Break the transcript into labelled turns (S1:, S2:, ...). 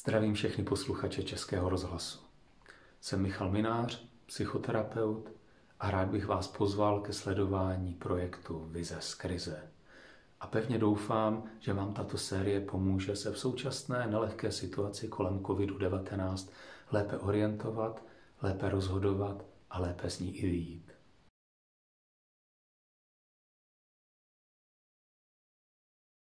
S1: Zdravím všechny posluchače Českého rozhlasu. Jsem Michal Minář, psychoterapeut a rád bych vás pozval ke sledování projektu Vize z krize. A pevně doufám, že vám tato série pomůže se v současné nelehké situaci kolem COVID-19 lépe orientovat, lépe rozhodovat a lépe z ní i vyjít.